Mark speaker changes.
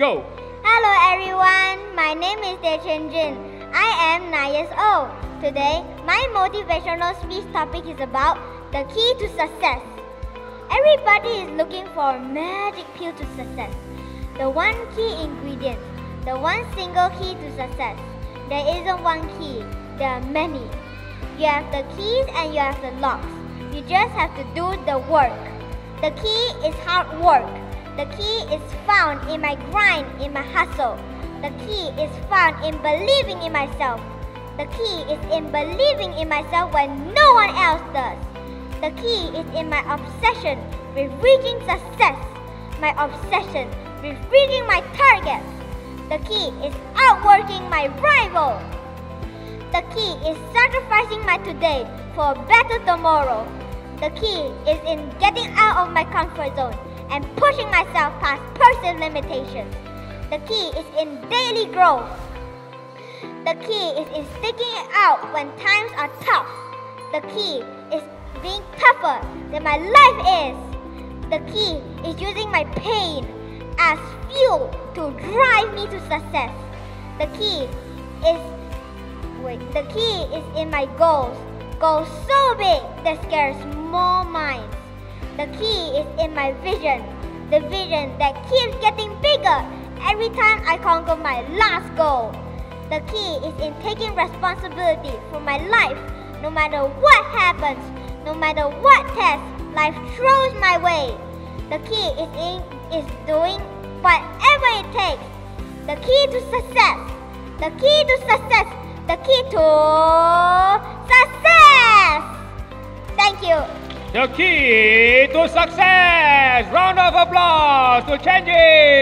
Speaker 1: go.
Speaker 2: Hello everyone, my name is Teh Qian Jun. I am 9 years old. Today, my motivational speech topic is about the key to success. Everybody is looking for a magic pill to success. The one key ingredient, the one single key to success. There isn't one key, there are many. You have the keys and you have the locks. You just have to do the work. The key is hard work. The key is found in my grind, in my hustle. The key is found in believing in myself. The key is in believing in myself when no one else does. The key is in my obsession with reaching success. My obsession with reaching my targets. The key is outworking my rival. The key is sacrificing my today for a better tomorrow. The key is in getting out of my comfort zone and pushing myself past personal limitations. The key is in daily growth. The key is in sticking it out when times are tough. The key is being tougher than my life is. The key is using my pain as fuel to drive me to success. The key is wait, the key is in my goals. Goals so big that scares small minds. The key is in my vision. The vision that keeps getting bigger every time I conquer my last goal. The key is in taking responsibility for my life no matter what happens, no matter what test life throws my way. The key is in is doing whatever it takes. The key to success. The key to success. The key to
Speaker 1: The key to success. Round of applause to Qian Jun.